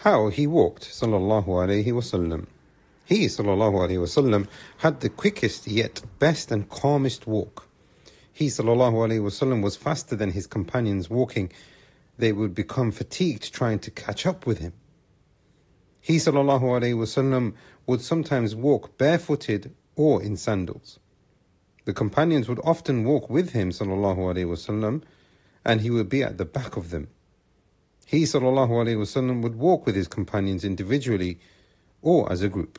How he walked, sallallahu alaihi wasallam. He, sallallahu alaihi wasallam, had the quickest yet best and calmest walk. He, sallallahu alaihi wasallam, was faster than his companions walking. They would become fatigued trying to catch up with him. He, sallallahu alaihi wasallam, would sometimes walk barefooted or in sandals. The companions would often walk with him, sallallahu alaihi wasallam, and he would be at the back of them. He wasallam would walk with his companions individually or as a group.